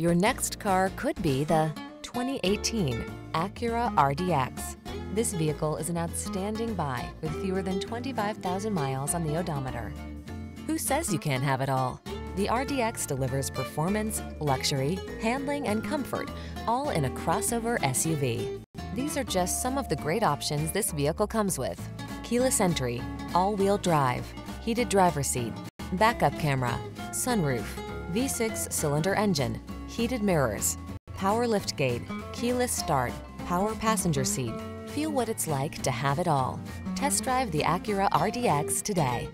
Your next car could be the 2018 Acura RDX. This vehicle is an outstanding buy with fewer than 25,000 miles on the odometer. Who says you can't have it all? The RDX delivers performance, luxury, handling, and comfort, all in a crossover SUV. These are just some of the great options this vehicle comes with. Keyless entry, all-wheel drive, heated driver seat, backup camera, sunroof, V6 cylinder engine, heated mirrors, power liftgate, keyless start, power passenger seat. Feel what it's like to have it all. Test drive the Acura RDX today.